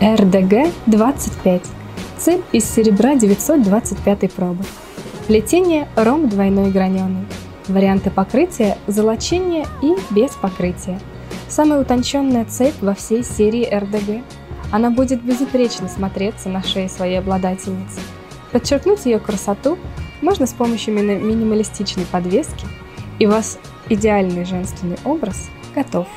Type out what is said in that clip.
РДГ-25. Цепь из серебра 925 пробы. Плетение ром двойной граненый. Варианты покрытия – золочение и без покрытия – Самая утонченная цепь во всей серии РДГ. Она будет безупречно смотреться на шее своей обладательницы. Подчеркнуть ее красоту можно с помощью минималистичной подвески, и у вас идеальный женственный образ готов.